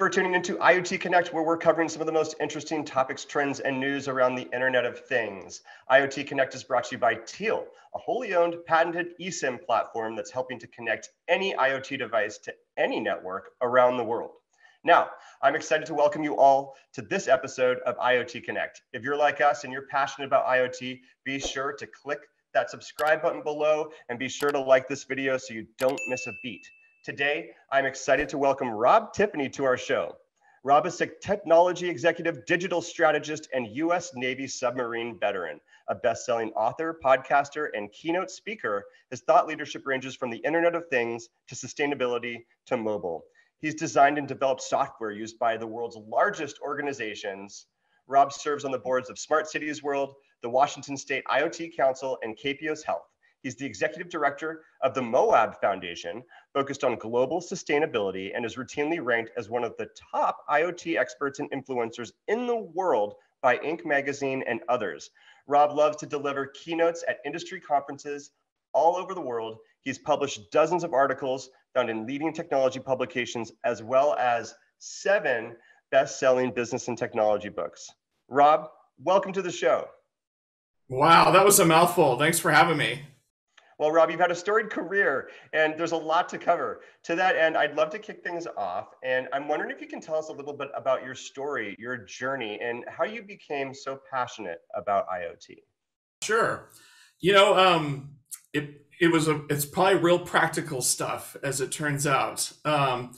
for tuning into IoT Connect, where we're covering some of the most interesting topics, trends, and news around the Internet of Things. IoT Connect is brought to you by Teal, a wholly owned, patented eSIM platform that's helping to connect any IoT device to any network around the world. Now, I'm excited to welcome you all to this episode of IoT Connect. If you're like us and you're passionate about IoT, be sure to click that subscribe button below and be sure to like this video so you don't miss a beat. Today, I'm excited to welcome Rob Tiffany to our show. Rob is a technology executive, digital strategist, and U.S. Navy submarine veteran. A best selling author, podcaster, and keynote speaker, his thought leadership ranges from the Internet of Things to sustainability to mobile. He's designed and developed software used by the world's largest organizations. Rob serves on the boards of Smart Cities World, the Washington State IoT Council, and KPOS Health. He's the executive director of the Moab Foundation, focused on global sustainability, and is routinely ranked as one of the top IoT experts and influencers in the world by Inc. magazine and others. Rob loves to deliver keynotes at industry conferences all over the world. He's published dozens of articles found in leading technology publications, as well as seven best selling business and technology books. Rob, welcome to the show. Wow, that was a mouthful. Thanks for having me. Well, Rob, you've had a storied career and there's a lot to cover. To that end, I'd love to kick things off. And I'm wondering if you can tell us a little bit about your story, your journey, and how you became so passionate about IoT. Sure. You know, um, it, it was a, it's probably real practical stuff as it turns out. Um,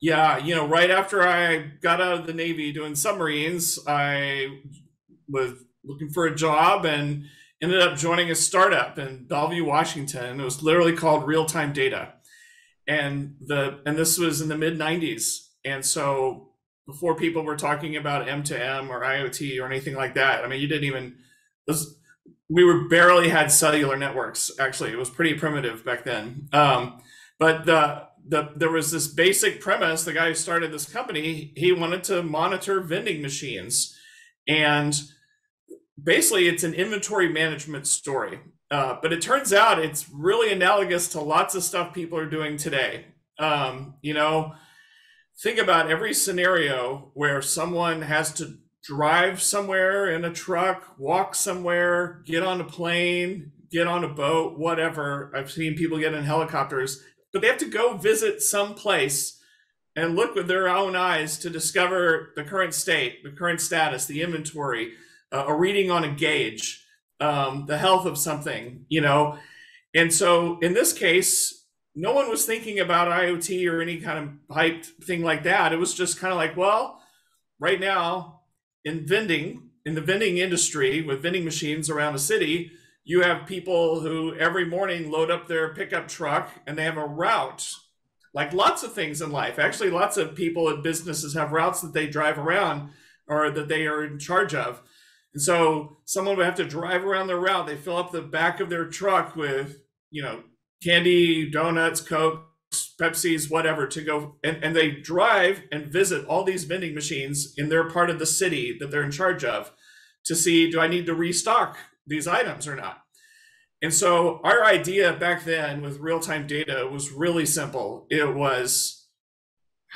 yeah, you know, right after I got out of the Navy doing submarines, I was looking for a job and ended up joining a startup in Bellevue, Washington. It was literally called Real Time Data, and the and this was in the mid '90s. And so before people were talking about M2M or IoT or anything like that, I mean, you didn't even this, we were barely had cellular networks. Actually, it was pretty primitive back then. Um, but the the, there was this basic premise. The guy who started this company, he wanted to monitor vending machines, and basically it's an inventory management story. Uh, but it turns out it's really analogous to lots of stuff people are doing today. Um, you know, think about every scenario where someone has to drive somewhere in a truck, walk somewhere, get on a plane, get on a boat, whatever. I've seen people get in helicopters, but they have to go visit some place and look with their own eyes to discover the current state, the current status, the inventory, uh, a reading on a gauge, um, the health of something, you know. And so in this case, no one was thinking about IoT or any kind of hyped thing like that. It was just kind of like, well, right now in vending, in the vending industry with vending machines around a city, you have people who every morning load up their pickup truck and they have a route like lots of things in life actually lots of people and businesses have routes that they drive around or that they are in charge of and so someone would have to drive around their route. They fill up the back of their truck with, you know, candy, donuts, Coke, Pepsis, whatever to go. And, and they drive and visit all these vending machines in their part of the city that they're in charge of to see, do I need to restock these items or not? And so our idea back then with real time data was really simple. It was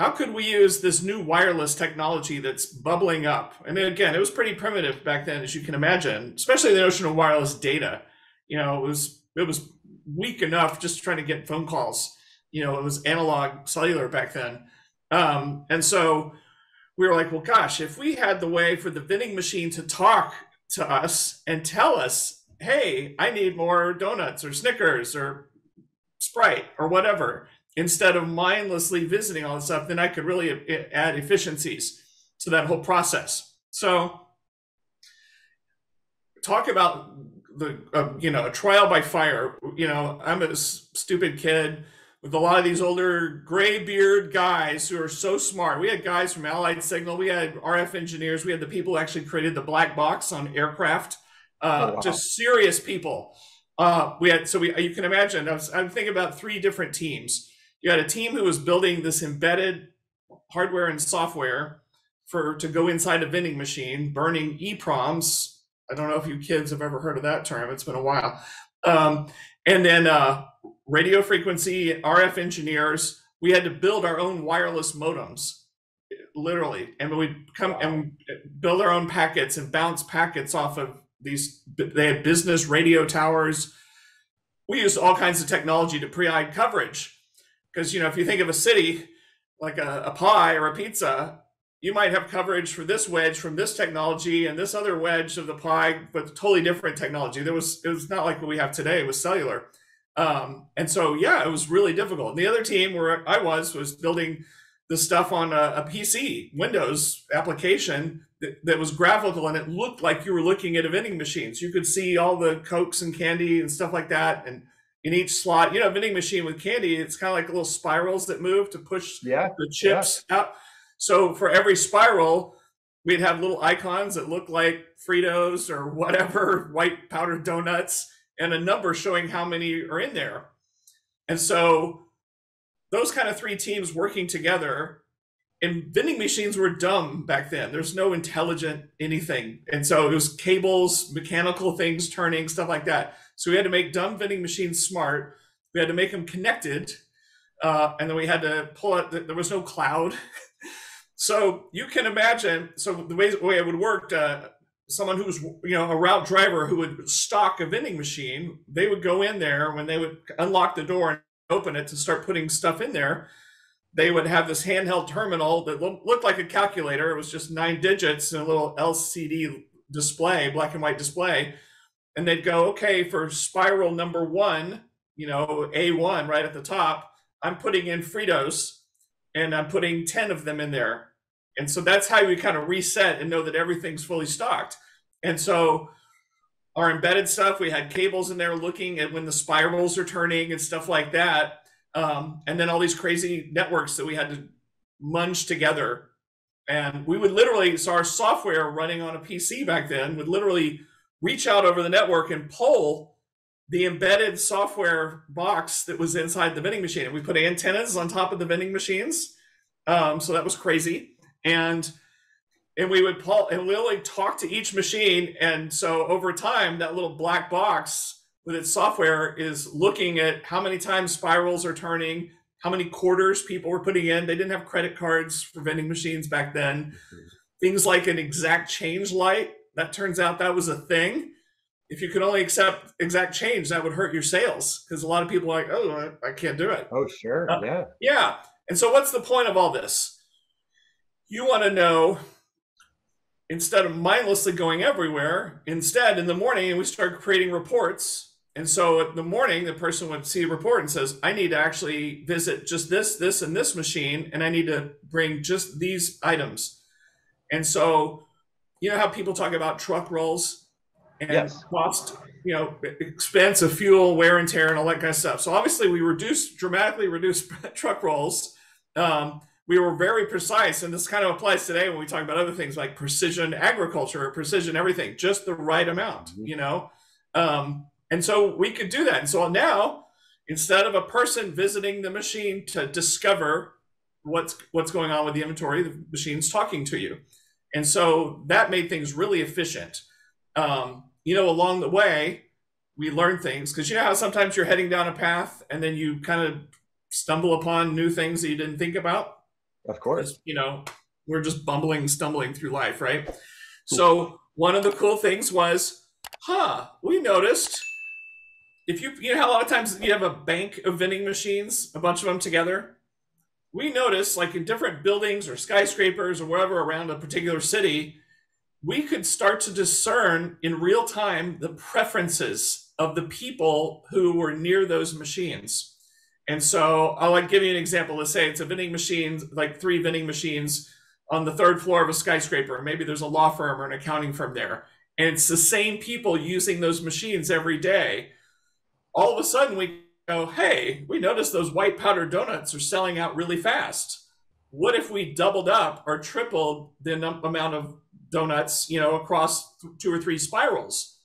how could we use this new wireless technology that's bubbling up? And again, it was pretty primitive back then, as you can imagine, especially the notion of wireless data. You know, it was it was weak enough just trying to get phone calls. You know, it was analog cellular back then. Um, and so we were like, well, gosh, if we had the way for the vending machine to talk to us and tell us, hey, I need more donuts or Snickers or Sprite or whatever, instead of mindlessly visiting all this stuff, then I could really add efficiencies to that whole process. So talk about the uh, you know a trial by fire. You know, I'm a stupid kid with a lot of these older gray beard guys who are so smart. We had guys from Allied Signal, we had RF engineers, we had the people who actually created the black box on aircraft. Uh, oh, wow. Just serious people. Uh, we had so we you can imagine. I was, I'm thinking about three different teams you had a team who was building this embedded hardware and software for to go inside a vending machine, burning EPROMs. I don't know if you kids have ever heard of that term. It's been a while. Um, and then uh, radio frequency RF engineers. We had to build our own wireless modems. literally, and we'd come wow. and build our own packets and bounce packets off of these. They had business radio towers. We used all kinds of technology to pre-hide coverage, because you know if you think of a city like a, a pie or a pizza, you might have coverage for this wedge from this technology and this other wedge of the pie, but totally different technology. There was it was not like what we have today. It was cellular, um, and so yeah, it was really difficult. And the other team where I was was building the stuff on a, a PC Windows application that, that, was graphical and it looked like you were looking at a vending machine. So you could see all the cokes and candy and stuff like that. And in each slot, you know, vending machine with candy, it's kind of like little spirals that move to push yeah, the chips yeah. out. So for every spiral, we'd have little icons that look like Fritos or whatever, white powdered donuts, and a number showing how many are in there. And so those kind of three teams working together and vending machines were dumb back then there's no intelligent anything and so it was cables mechanical things turning stuff like that so we had to make dumb vending machines smart we had to make them connected uh, and then we had to pull it there was no cloud so you can imagine so the way, the way it would work uh, someone who was you know a route driver who would stock a vending machine they would go in there when they would unlock the door and open it to start putting stuff in there, they would have this handheld terminal that looked like a calculator. It was just nine digits and a little LCD display, black and white display. And they'd go, okay, for spiral number one, you know, A1 right at the top, I'm putting in Fritos and I'm putting 10 of them in there. And so that's how we kind of reset and know that everything's fully stocked. And so our embedded stuff. We had cables in there looking at when the spirals are turning and stuff like that. Um, and then all these crazy networks that we had to munge together. And we would literally, so our software running on a PC back then would literally reach out over the network and pull the embedded software box that was inside the vending machine. And we put antennas on top of the vending machines. Um, so that was crazy. And and we would pull and literally talk to each machine. And so over time, that little black box with its software is looking at how many times spirals are turning, how many quarters people were putting in. They didn't have credit cards for vending machines back then. Things like an exact change light, that turns out that was a thing. If you could only accept exact change, that would hurt your sales because a lot of people are like, oh, I, I can't do it. Oh, sure. Uh, yeah. Yeah. And so, what's the point of all this? You want to know instead of mindlessly going everywhere, instead in the morning we start creating reports. And so in the morning, the person would see a report and says, I need to actually visit just this, this, and this machine, and I need to bring just these items. And so, you know how people talk about truck rolls and yes. cost, you know, expense of fuel, wear and tear, and all that kind of stuff. So obviously, we reduced dramatically reduced truck rolls. Um, we were very precise, and this kind of applies today when we talk about other things like precision agriculture or precision everything, just the right amount, mm-hmm. you know. Um, and so we could do that. And so now, instead of a person visiting the machine to discover what's what's going on with the inventory, the machine's talking to you, and so that made things really efficient. Um, you know, along the way, we learn things because you know how sometimes you're heading down a path and then you kind of stumble upon new things that you didn't think about of course. You know, we're just bumbling, stumbling through life, right? So one of the cool things was, huh, we noticed if you you know how a lot of times you have a bank of vending machines, a bunch of them together. We noticed, like in different buildings or skyscrapers or wherever around a particular city, we could start to discern in real time the preferences of the people who were near those machines. And so I'll like give you an example. Let's say it's a vending machine, like three vending machines on the third floor of a skyscraper. Maybe there's a law firm or an accounting firm there. And it's the same people using those machines every day. All of a sudden we go, hey, we noticed those white powder donuts are selling out really fast. What if we doubled up or tripled the amount of donuts, you know, across two or three spirals?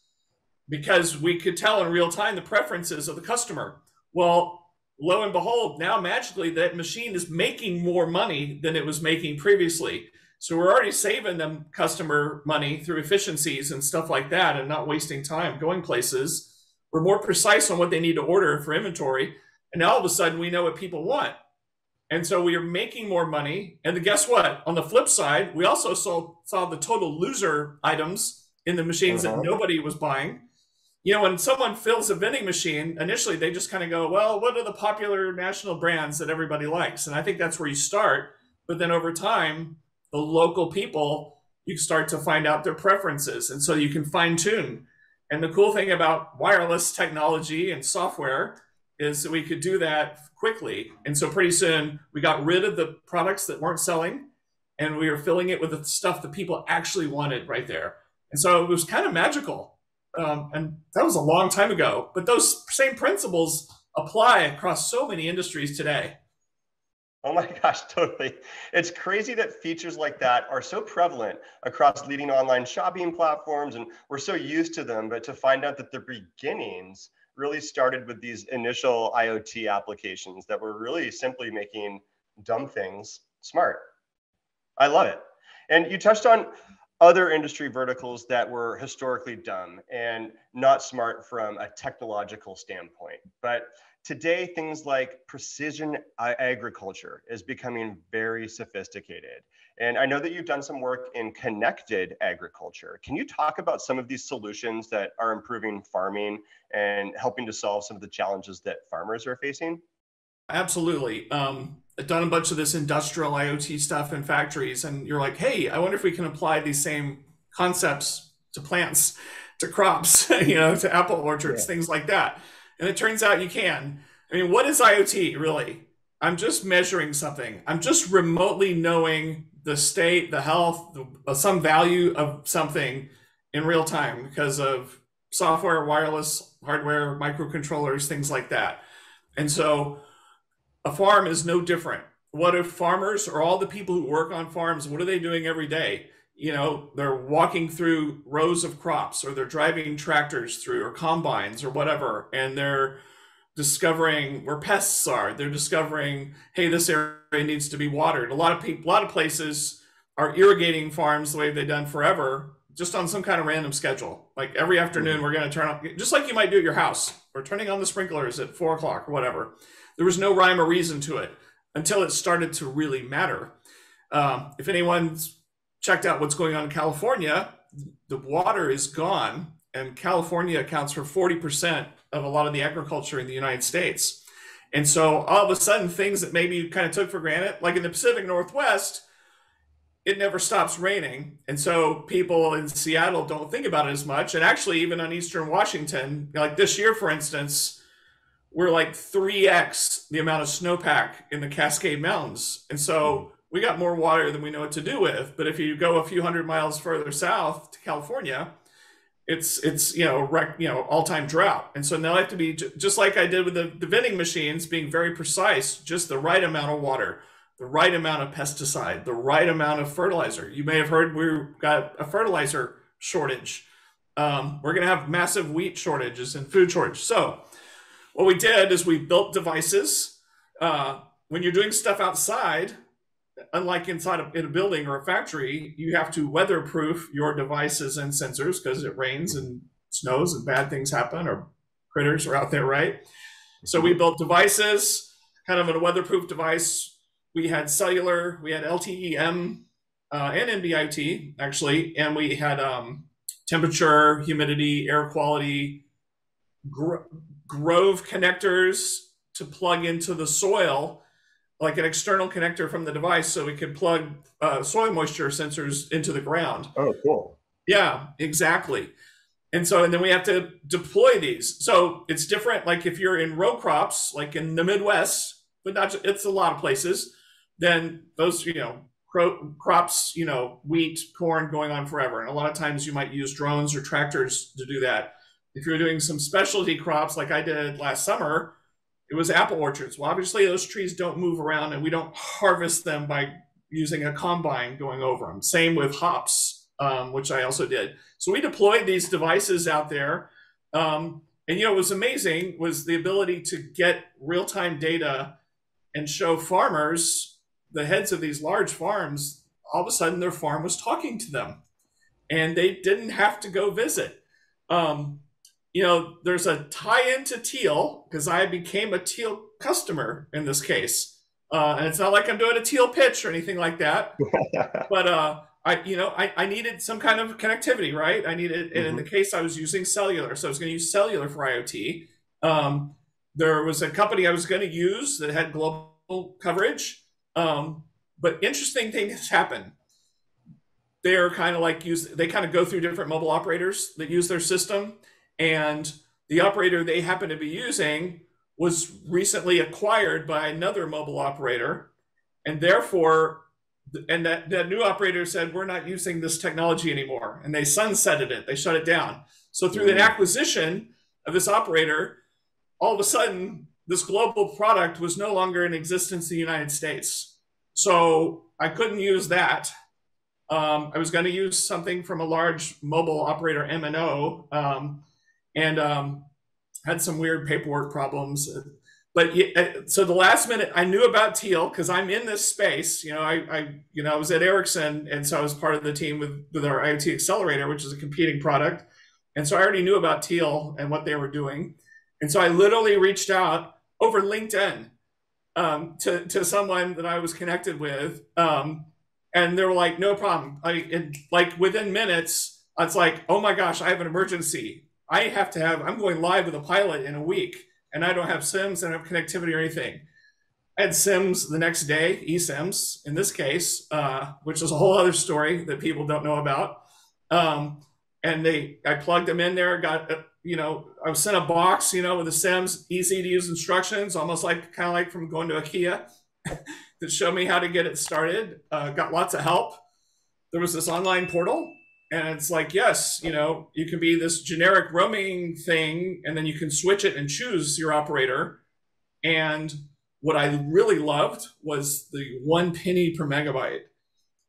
Because we could tell in real time the preferences of the customer. Well, lo and behold, now magically that machine is making more money than it was making previously. So we're already saving them customer money through efficiencies and stuff like that and not wasting time going places. We're more precise on what they need to order for inventory. And now all of a sudden we know what people want. And so we are making more money. And guess what? On the flip side, we also saw, saw the total loser items in the machines uh-huh. that nobody was buying. You know, when someone fills a vending machine, initially they just kind of go, well, what are the popular national brands that everybody likes? And I think that's where you start. But then over time, the local people, you start to find out their preferences. And so you can fine tune. And the cool thing about wireless technology and software is that we could do that quickly. And so pretty soon we got rid of the products that weren't selling and we were filling it with the stuff that people actually wanted right there. And so it was kind of magical. Um, and that was a long time ago. But those same principles apply across so many industries today. Oh my gosh, totally. It's crazy that features like that are so prevalent across leading online shopping platforms, and we're so used to them. But to find out that the beginnings really started with these initial IoT applications that were really simply making dumb things smart. I love it. And you touched on other industry verticals that were historically dumb and not smart from a technological standpoint. But today, things like precision agriculture is becoming very sophisticated. And I know that you've done some work in connected agriculture. Can you talk about some of these solutions that are improving farming and helping to solve some of the challenges that farmers are facing? Absolutely. Um, I've done a bunch of this industrial IoT stuff in factories, and you're like, hey, I wonder if we can apply these same concepts to plants, to crops, you know, to apple orchards, yeah. things like that. And it turns out you can. I mean, what is IoT really? I'm just measuring something. I'm just remotely knowing the state, the health, the, uh, some value of something in real time because of software, wireless, hardware, microcontrollers, things like that. And so a farm is no different. What if farmers or all the people who work on farms, what are they doing every day? You know, they're walking through rows of crops or they're driving tractors through or combines or whatever, and they're discovering where pests are. They're discovering, hey, this area needs to be watered. A lot of people, a lot of places are irrigating farms the way they've done forever, just on some kind of random schedule. Like every afternoon, mm-hmm. we're going to turn on, just like you might do at your house. We're turning on the sprinklers at four o'clock or whatever. There was no rhyme or reason to it until it started to really matter. Um, if anyone's checked out what's going on in California, the water is gone, and California accounts for 40% of a lot of the agriculture in the United States. And so all of a sudden, things that maybe you kind of took for granted, like in the Pacific Northwest, it never stops raining. And so people in Seattle don't think about it as much. And actually, even on Eastern Washington, like this year, for instance, we're like 3x the amount of snowpack in the Cascade Mountains. And so we got more water than we know what to do with. But if you go a few hundred miles further south to California, it's it's you know rec, you know all time drought, and so now I have to be just like I did with the, the vending machines, being very precise, just the right amount of water, the right amount of pesticide, the right amount of fertilizer. You may have heard we've got a fertilizer shortage. Um, we're going to have massive wheat shortages and food shortage. So what we did is we built devices. Uh, when you're doing stuff outside, unlike inside of, in a building or a factory, you have to weatherproof your devices and sensors because it rains and snows and bad things happen or critters are out there, right? So we built devices, kind of a weatherproof device. We had cellular, we had LTE-M uh, and NB-IoT actually, and we had um, temperature, humidity, air quality, gro Grove connectors to plug into the soil like an external connector from the device so we could plug uh, soil moisture sensors into the ground. Oh, cool. Yeah, exactly. And so, and then we have to deploy these. So it's different. Like if you're in row crops, like in the Midwest, but not, just, it's a lot of places, then those, you know, crops, you know, wheat, corn going on forever. And a lot of times you might use drones or tractors to do that. If you're doing some specialty crops like I did last summer, it was apple orchards. Well, obviously those trees don't move around and we don't harvest them by using a combine going over them. Same with hops, um, which I also did. So we deployed these devices out there. Um, and you know, what was amazing was the ability to get real-time data and show farmers, the heads of these large farms, all of a sudden their farm was talking to them and they didn't have to go visit. Um, you know, there's a tie into teal because I became a teal customer in this case. Uh, and it's not like I'm doing a teal pitch or anything like that. but uh, I, you know, I, I needed some kind of connectivity, right? I needed, mm-hmm. and in the case I was using cellular, so I was going to use cellular for IoT. Um, there was a company I was going to use that had global coverage, um, but interesting things happen. They're kind of like use, they kind of go through different mobile operators that use their system, and the operator they happen to be using was recently acquired by another mobile operator, and therefore and that, that new operator said, we're not using this technology anymore. And they sunsetted it, they shut it down. So through mm-hmm. the acquisition of this operator, all of a sudden, this global product was no longer in existence in the United States. So I couldn't use that. Um, I was going to use something from a large mobile operator MNO, um, and um, had some weird paperwork problems but uh, so the last minute I knew about Teal because I'm in this space. You know, I, I, you know I was at Ericsson, and so I was part of the team with with our IoT Accelerator, which is a competing product, and so I already knew about Teal and what they were doing, and so I literally reached out over LinkedIn um, to to someone that I was connected with, um, and they were like, "No problem." I like within minutes, it's like, "Oh my gosh, I have an emergency. I have to have. I'm going live with a pilot in a week." and I don't have SIMs and I have connectivity or anything. I had SIMs the next day, eSIMs in this case, uh, which is a whole other story that people don't know about. Um, and they, I plugged them in there, got, uh, you know, I was sent a box, you know, with the SIMs, easy to use instructions, almost like kind of like from going to IKEA that showed me how to get it started. Uh, got lots of help. There was this online portal and it's like, yes, you know, you can be this generic roaming thing, and then you can switch it and choose your operator. And what I really loved was the one penny per megabyte.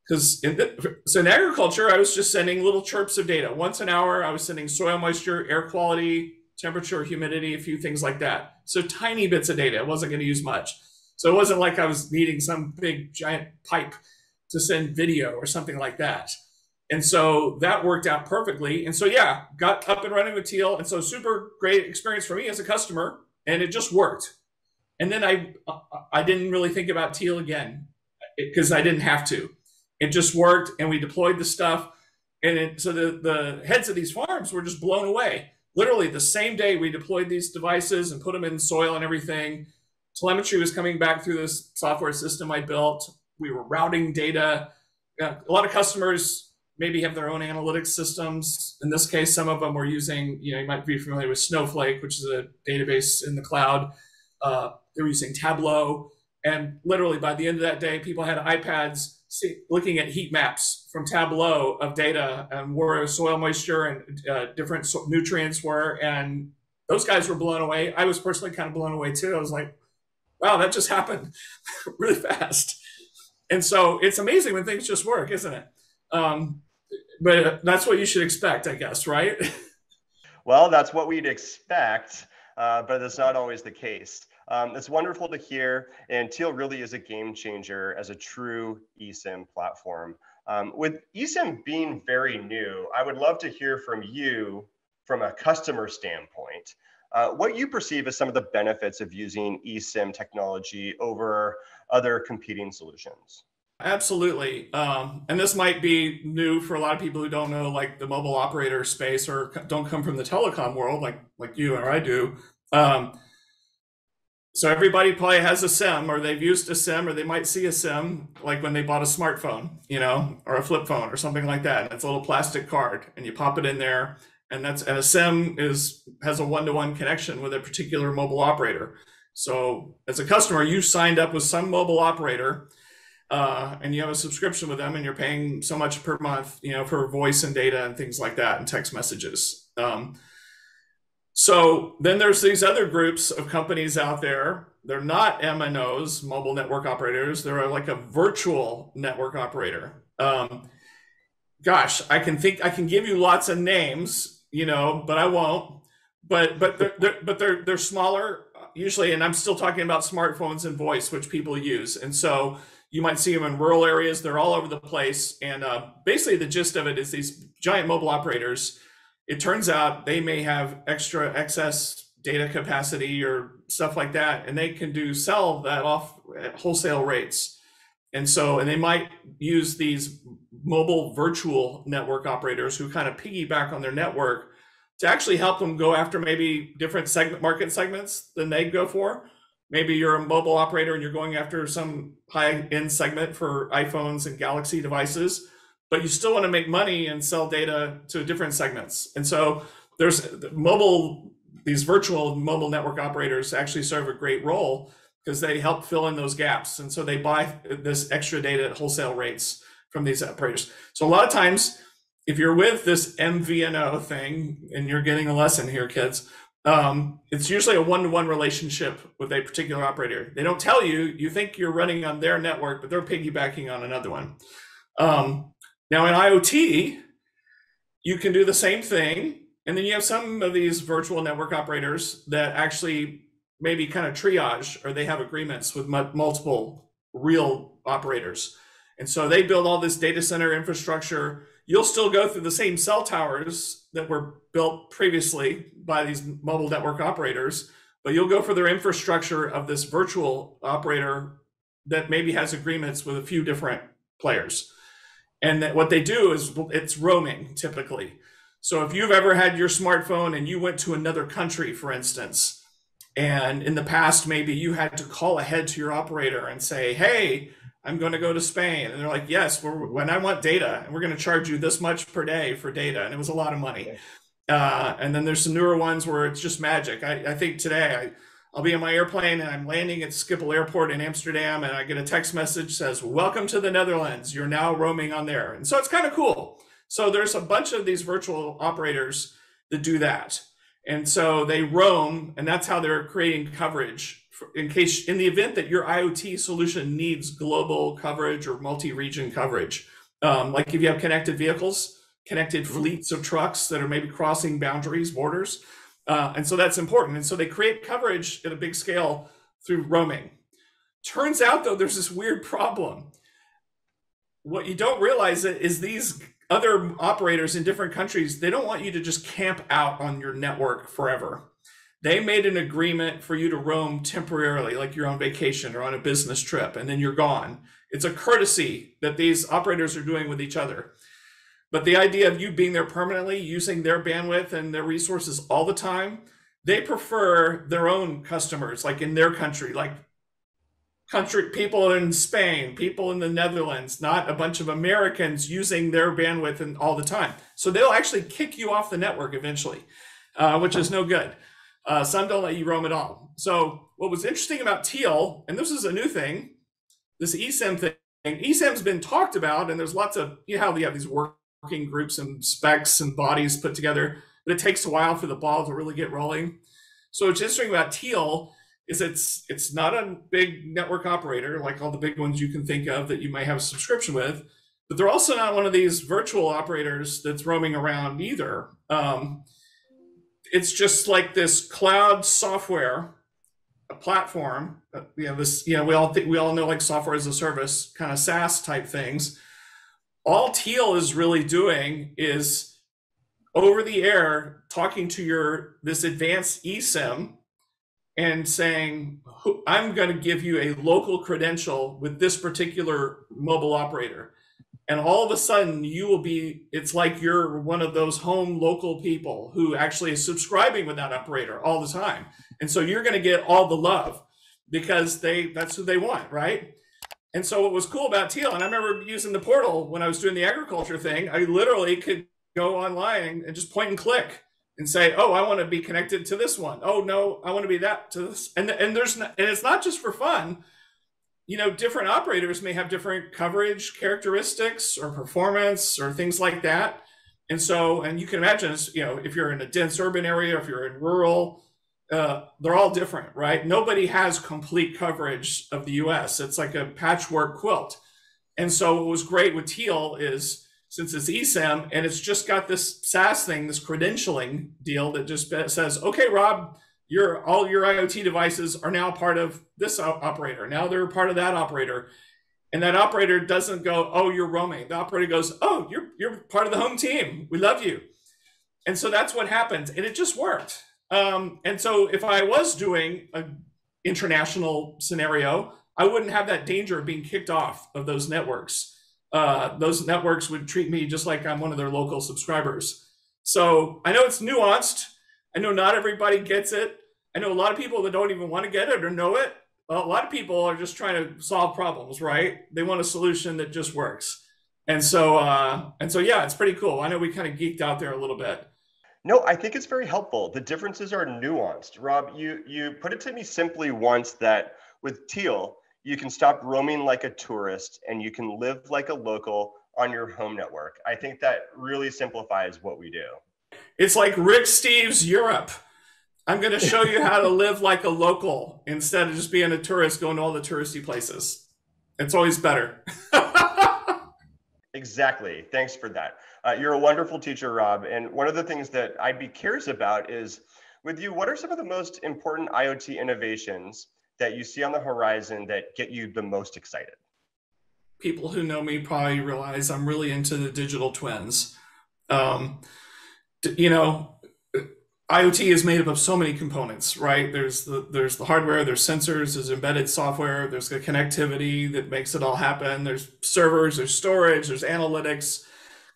Because in, so in agriculture, I was just sending little chirps of data. Once an hour, I was sending soil moisture, air quality, temperature, humidity, a few things like that. So tiny bits of data. I wasn't going to use much. So it wasn't like I was needing some big giant pipe to send video or something like that. And so that worked out perfectly. And so, yeah, got up and running with Teal. And so, super great experience for me as a customer. And it just worked. And then I, I didn't really think about Teal again because I didn't have to. It just worked. And we deployed the stuff. And it, so the, the heads of these farms were just blown away. Literally, the same day we deployed these devices and put them in soil and everything, telemetry was coming back through this software system I built. We were routing data. A lot of customers maybe have their own analytics systems. In this case, some of them were using, you know, you might be familiar with Snowflake, which is a database in the cloud. Uh, they were using Tableau. And literally by the end of that day, people had iPads see, looking at heat maps from Tableau of data and where soil moisture and uh, different so nutrients were. And those guys were blown away. I was personally kind of blown away too. I was like, wow, that just happened really fast. And so it's amazing when things just work, isn't it? Um, but that's what you should expect, I guess, right? well, that's what we'd expect, uh, but it's not always the case. Um, it's wonderful to hear, and Teal really is a game changer as a true eSIM platform. Um, with eSIM being very new, I would love to hear from you from a customer standpoint. Uh, what you perceive as some of the benefits of using eSIM technology over other competing solutions? Absolutely. Um, and this might be new for a lot of people who don't know like the mobile operator space or don't come from the telecom world like like you or I do. Um, so everybody probably has a SIM or they've used a SIM or they might see a SIM like when they bought a smartphone, you know, or a flip phone or something like that. It's a little plastic card and you pop it in there and that's and a SIM is has a one-to-one connection with a particular mobile operator. So as a customer, you signed up with some mobile operator uh, and you have a subscription with them and you're paying so much per month, you know, for voice and data and things like that and text messages. Um, so then there's these other groups of companies out there. They're not MNOs, mobile network operators. They're like a virtual network operator. Um, gosh, I can think I can give you lots of names, you know, but I won't. But but they're, they're but they're they're smaller usually, and I'm still talking about smartphones and voice, which people use, and so you might see them in rural areas. They're all over the place. And uh, basically, the gist of it is these giant mobile operators. It turns out they may have extra excess data capacity or stuff like that, and they can do sell that off at wholesale rates. And so, and they might use these mobile virtual network operators who kind of piggyback on their network to actually help them go after maybe different segment market segments than they go for. Maybe you're a mobile operator and you're going after some high end segment for iPhones and Galaxy devices, but you still want to make money and sell data to different segments. And so there's mobile, these virtual mobile network operators actually serve a great role because they help fill in those gaps. And so they buy this extra data at wholesale rates from these operators. So a lot of times, if you're with this MVNO thing, and you're getting a lesson here, kids, um, it's usually a one-to-one relationship with a particular operator. They don't tell you. You think you're running on their network, but they're piggybacking on another one. Um, now in IoT, you can do the same thing, and then you have some of these virtual network operators that actually maybe kind of triage, or they have agreements with multiple real operators, and so they build all this data center infrastructure you'll still go through the same cell towers that were built previously by these mobile network operators, but you'll go for their infrastructure of this virtual operator that maybe has agreements with a few different players. And that what they do is it's roaming typically. So if you've ever had your smartphone and you went to another country, for instance, and in the past maybe you had to call ahead to your operator and say, "Hey, I'm going to go to Spain. And they're like, yes, when I want data, and we're going to charge you this much per day for data. And it was a lot of money. Uh, and then there's some newer ones where it's just magic. I, I think today I, I'll be in my airplane and I'm landing at Schiphol Airport in Amsterdam, and I get a text message says, "Welcome to the Netherlands. You're now roaming on there." And so it's kind of cool. So there's a bunch of these virtual operators that do that, and so they roam, and that's how they're creating coverage in case in the event that your IoT solution needs global coverage or multi-region coverage, um, like if you have connected vehicles, connected mm-hmm. fleets of trucks that are maybe crossing boundaries, borders, uh, and so that's important. And so they create coverage at a big scale through roaming. Turns out though, there's this weird problem. What you don't realize is these other operators in different countries, they don't want you to just camp out on your network forever they made an agreement for you to roam temporarily, like you're on vacation or on a business trip, and then you're gone. It's a courtesy that these operators are doing with each other. But the idea of you being there permanently, using their bandwidth and their resources all the time, they prefer their own customers, like in their country, like country people in Spain, people in the Netherlands, not a bunch of Americans using their bandwidth and all the time. So they'll actually kick you off the network eventually, uh, which is no good. Uh, some don't let you roam at all. So what was interesting about Teal, and this is a new thing, this eSIM thing, eSIM's been talked about, and there's lots of, you know how we have these working groups and specs and bodies put together, but it takes a while for the ball to really get rolling. So what's interesting about Teal is it's it's not a big network operator like all the big ones you can think of that you might have a subscription with, but they're also not one of these virtual operators that's roaming around either. Um, it's just like this cloud software a platform uh, you know this you know we all think we all know like software as a service kind of saas type things. All teal is really doing is over the air talking to your this advanced esim and saying i'm going to give you a local credential with this particular mobile operator and all of a sudden you will be it's like you're one of those home local people who actually is subscribing with that operator all the time. And so you're going to get all the love because they that's who they want right? And so what was cool about teal and i remember using the portal when i was doing the agriculture thing i literally could go online and just point and click and say oh i want to be connected to this one. Oh no i want to be that to this and and there's not, and it's not just for fun you know, different operators may have different coverage characteristics or performance or things like that. And so, and you can imagine, you know, if you're in a dense urban area, if you're in rural, uh, they're all different, right? Nobody has complete coverage of the US. It's like a patchwork quilt. And so, what was great with Teal is since it's eSIM and it's just got this SaaS thing, this credentialing deal that just says, okay, Rob, your all your IoT devices are now part of this operator. Now they're part of that operator. And that operator doesn't go, "Oh, you're roaming." The operator goes, "Oh, you're you're part of the home team. We love you." And so that's what happens. And it just worked. Um, and so if I was doing an international scenario, I wouldn't have that danger of being kicked off of those networks. Uh, those networks would treat me just like I'm one of their local subscribers. So I know it's nuanced. I know not everybody gets it. I know a lot of people that don't even want to get it or know it. A lot of people are just trying to solve problems, right? They want a solution that just works. And so, uh, and so, yeah, it's pretty cool. I know we kind of geeked out there a little bit. No, I think it's very helpful. The differences are nuanced. Rob, you you put it to me simply once that with Teal, you can stop roaming like a tourist and you can live like a local on your home network. I think that really simplifies what we do. It's like Rick Steves Europe. I'm going to show you how to live like a local instead of just being a tourist going to all the touristy places. It's always better. exactly. Thanks for that. Uh, you're a wonderful teacher, Rob. And one of the things that I'd be curious about is with you, what are some of the most important IoT innovations that you see on the horizon that get you the most excited? People who know me probably realize I'm really into the digital twins. Um, you know, IoT is made up of so many components, right? There's the there's the hardware, there's sensors, there's embedded software, there's the connectivity that makes it all happen. There's servers, there's storage, there's analytics,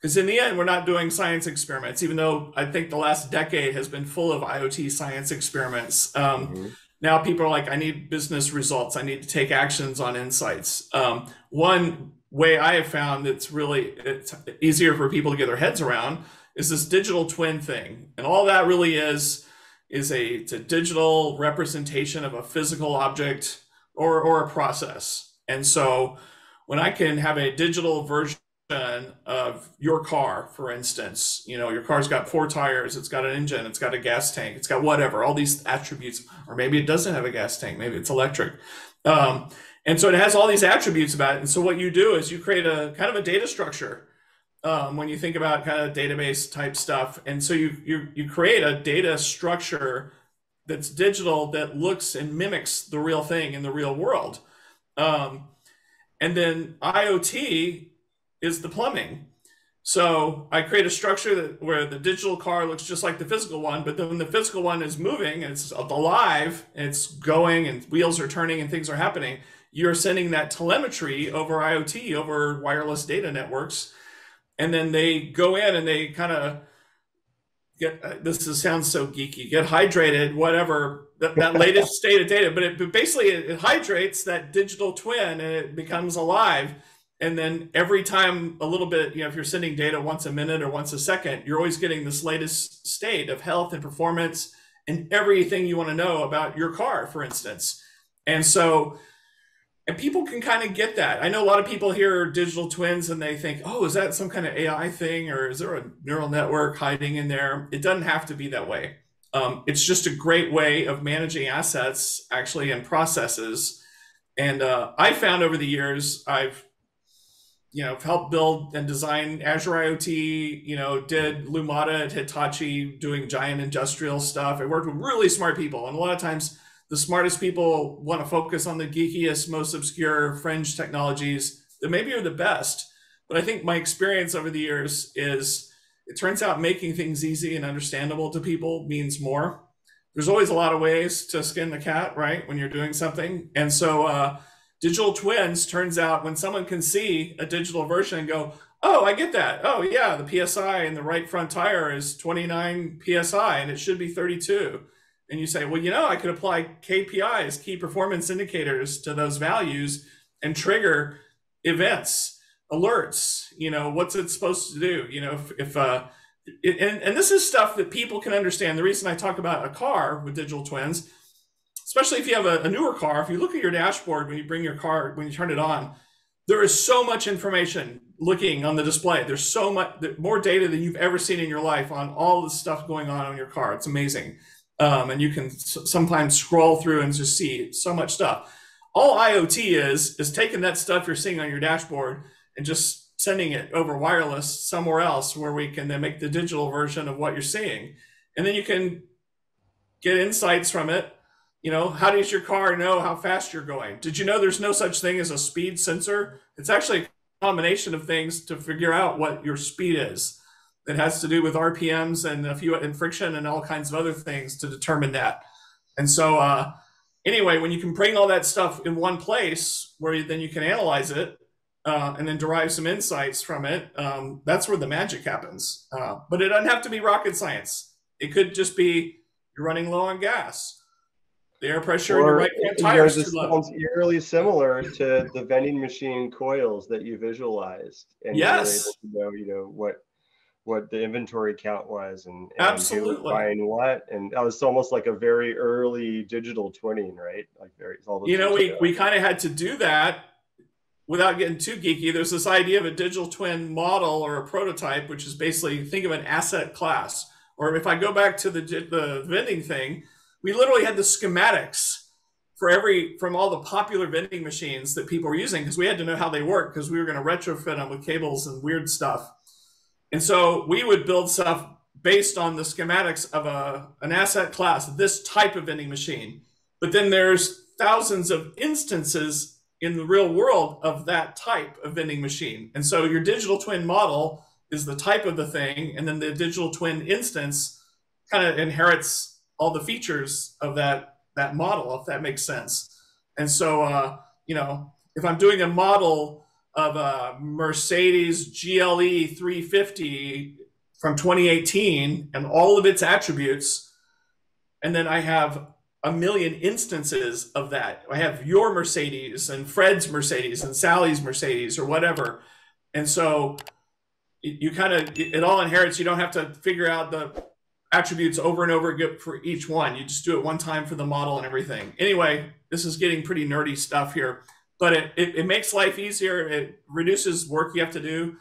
because in the end, we're not doing science experiments, even though I think the last decade has been full of IoT science experiments. Um, mm-hmm. Now people are like, I need business results. I need to take actions on insights. Um, one way I have found that's really it's easier for people to get their heads around is this digital twin thing, and all that really is is a it's a digital representation of a physical object or or a process. And so when I can have a digital version of your car, for instance, you know, your car's got four tires, it's got an engine, it's got a gas tank, it's got whatever, all these attributes, or maybe it doesn't have a gas tank, maybe it's electric. Um, and so it has all these attributes about it. And so what you do is you create a kind of a data structure um, when you think about kind of database type stuff. And so you, you, you create a data structure that's digital that looks and mimics the real thing in the real world. Um, and then IoT is the plumbing. So I create a structure that where the digital car looks just like the physical one, but then the physical one is moving it's alive, it's going and wheels are turning and things are happening. You're sending that telemetry over IoT, over wireless data networks, and then they go in and they kind of get. Uh, this is, sounds so geeky. Get hydrated, whatever that, that latest state of data, but it but basically it, it hydrates that digital twin and it becomes alive and then every time a little bit you know if you're sending data once a minute or once a second you're always getting this latest state of health and performance and everything you want to know about your car for instance and so and people can kind of get that i know a lot of people hear digital twins and they think oh is that some kind of ai thing or is there a neural network hiding in there it doesn't have to be that way um, it's just a great way of managing assets actually and processes and uh, i found over the years i've you know, helped build and design Azure IoT, you know, did Lumada at Hitachi doing giant industrial stuff. I worked with really smart people. And a lot of times the smartest people want to focus on the geekiest, most obscure fringe technologies that maybe are the best. But I think my experience over the years is it turns out making things easy and understandable to people means more. There's always a lot of ways to skin the cat, right? When you're doing something. And so, uh, digital twins turns out when someone can see a digital version and go, oh, I get that. Oh, yeah, the PSI in the right front tire is 29 PSI and it should be 32. And you say, well, you know, I could apply KPIs, key performance indicators to those values and trigger events, alerts. You know, what's it supposed to do? You know, if, if uh, and, and this is stuff that people can understand. The reason I talk about a car with digital twins especially if you have a, a, newer car, if you look at your dashboard when you bring your car, when you turn it on, there is so much information looking on the display. There's so much more data than you've ever seen in your life on all the stuff going on on your car. It's amazing. Um, and you can sometimes scroll through and just see so much stuff. All IoT is, is taking that stuff you're seeing on your dashboard and just sending it over wireless somewhere else where we can then make the digital version of what you're seeing. And then you can get insights from it you know, how does your car know how fast you're going? Did you know there's no such thing as a speed sensor? It's actually a combination of things to figure out what your speed is. That has to do with RPMs and a few and friction and all kinds of other things to determine that. And so, uh, anyway, when you can bring all that stuff in one place where you, then you can analyze it uh, and then derive some insights from it, um, that's where the magic happens. Uh, but it doesn't have to be rocket science. It could just be you're running low on gas. The air pressure or, in your right front tire is sounds eerily similar to the vending machine coils that you visualized, and yes, you able to know, you know what what the inventory count was and, and absolutely. buying what and that was almost like a very early digital twinning right? Like very all you know we, we kind of had to do that without getting too geeky. There's this idea of a digital twin model or a prototype which is basically think of an asset class. Or if i go back to the, the vending thing we literally had the schematics for every from all the popular vending machines that people were using because we had to know how they work because we were going to retrofit them with cables and weird stuff and so we would build stuff based on the schematics of a, an asset class, this type of vending machine. But then there's thousands of instances in the real world of that type of vending machine. And so your digital twin model is the type of the thing, and then the digital twin instance kind of inherits all the features of that that model, if that makes sense. And so, uh, you know, if I'm doing a model of a Mercedes GLE 350 from 2018 and all of its attributes. And then I have a million instances of that. I have your Mercedes and Fred's Mercedes and Sally's Mercedes or whatever. And so you kind of, it all inherits. You don't have to figure out the attributes over and over again for each one. You just do it one time for the model and everything. Anyway, this is getting pretty nerdy stuff here but it, it, it, makes life easier. It reduces work you have to do.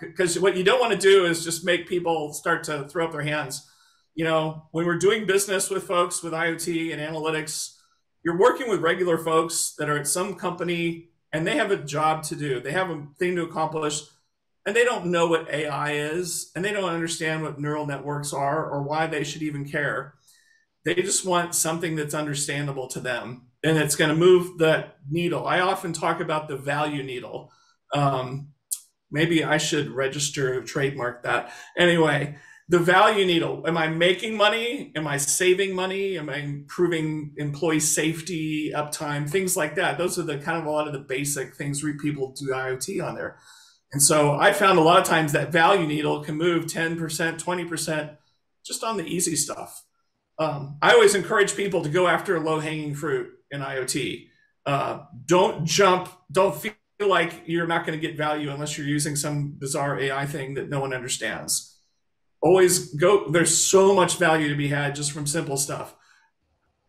Because uh, what you don't want to do is just make people start to throw up their hands. You know, when we're doing business with folks with IoT and analytics, you're working with regular folks that are at some company and they have a job to do. They have a thing to accomplish and they don't know what AI is and they don't understand what neural networks are or why they should even care. They just want something that's understandable to them and it's going to move that needle. I often talk about the value needle. Um, maybe I should register, trademark that. Anyway, the value needle. Am I making money? Am I saving money? Am I improving employee safety, uptime, things like that? Those are the kind of a lot of the basic things we people do IoT on there. And so I found a lot of times that value needle can move 10%, 20% just on the easy stuff. Um, I always encourage people to go after a low hanging fruit in IoT. Uh, don't jump, don't feel like you're not going to get value unless you're using some bizarre AI thing that no one understands. Always go, there's so much value to be had just from simple stuff.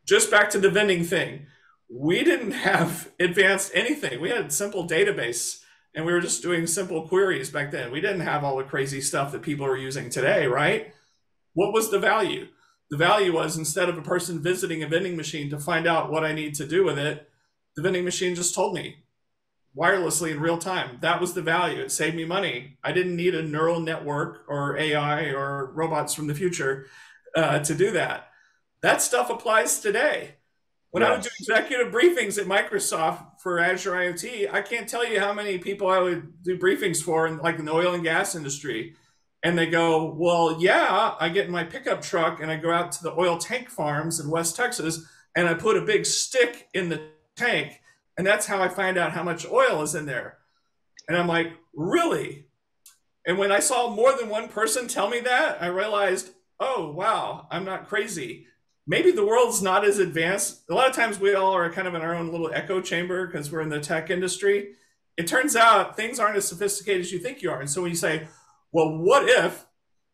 Just back to the vending thing. We didn't have advanced anything. We had simple database and we were just doing simple queries back then. We didn't have all the crazy stuff that people are using today, right? What was the value? The value was instead of a person visiting a vending machine to find out what I need to do with it, the vending machine just told me wirelessly in real time. That was the value. It saved me money. I didn't need a neural network or AI or robots from the future uh, to do that. That stuff applies today. When yes. I would do executive briefings at Microsoft for Azure IoT, I can't tell you how many people I would do briefings for in like in the oil and gas industry and they go, Well, yeah, I get in my pickup truck and I go out to the oil tank farms in West Texas and I put a big stick in the tank. And that's how I find out how much oil is in there. And I'm like, Really? And when I saw more than one person tell me that, I realized, Oh, wow, I'm not crazy. Maybe the world's not as advanced. A lot of times we all are kind of in our own little echo chamber because we're in the tech industry. It turns out things aren't as sophisticated as you think you are. And so when you say, well, what if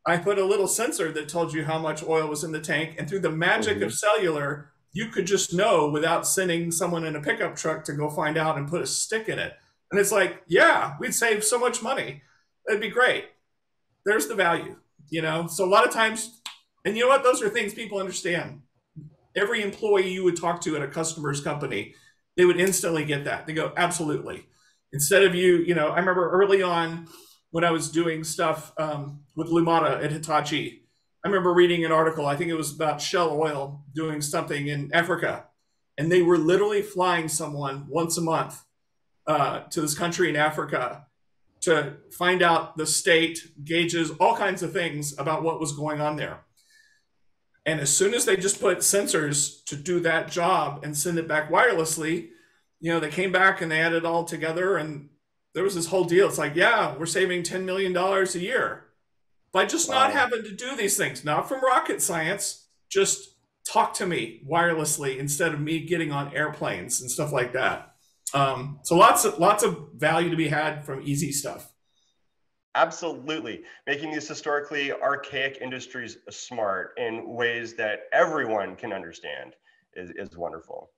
I put a little sensor that told you how much oil was in the tank, and through the magic mm-hmm. of cellular, you could just know without sending someone in a pickup truck to go find out and put a stick in it. And it's like, yeah, we'd save so much money. That'd be great. There's the value, you know? So a lot of times, and you know what? Those are things people understand. Every employee you would talk to at a customer's company, they would instantly get that. They go, absolutely. Instead of you, you know, I remember early on, when I was doing stuff um, with Lumada at Hitachi. I remember reading an article, I think it was about Shell Oil doing something in Africa. And they were literally flying someone once a month uh, to this country in Africa to find out the state, gauges, all kinds of things about what was going on there. And as soon as they just put sensors to do that job and send it back wirelessly, you know, they came back and they added it all together and there was this whole deal. It's like, yeah, we're saving $10 million a year by just wow. not having to do these things, not from rocket science, just talk to me wirelessly instead of me getting on airplanes and stuff like that. Um, so lots of lots of value to be had from easy stuff. Absolutely. Making these historically archaic industries smart in ways that everyone can understand is, is wonderful.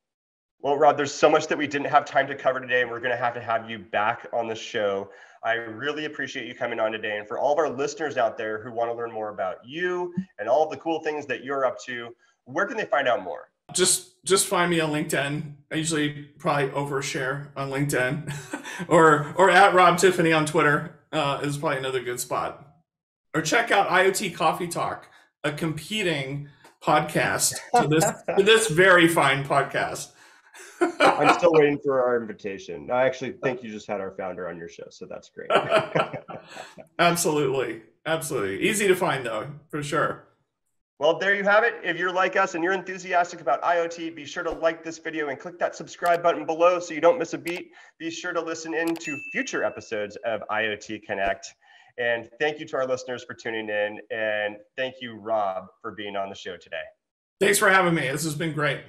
Well, Rob, there's so much that we didn't have time to cover today, and we're going to have to have you back on the show. I really appreciate you coming on today. And for all of our listeners out there who want to learn more about you and all of the cool things that you're up to, where can they find out more? Just just find me on LinkedIn. I usually probably overshare on LinkedIn, or or at Rob Tiffany on Twitter uh, is probably another good spot. Or check out IoT Coffee Talk, a competing podcast to this to this very fine podcast. I'm still waiting for our invitation. I actually think you just had our founder on your show, so that's great. absolutely, absolutely easy to find though, for sure. Well, there you have it. If you're like us and you're enthusiastic about IoT, be sure to like this video and click that subscribe button below so you don't miss a beat. Be sure to listen in to future episodes of IoT Connect. And thank you to our listeners for tuning in. And thank you, Rob, for being on the show today. Thanks for having me. This has been great.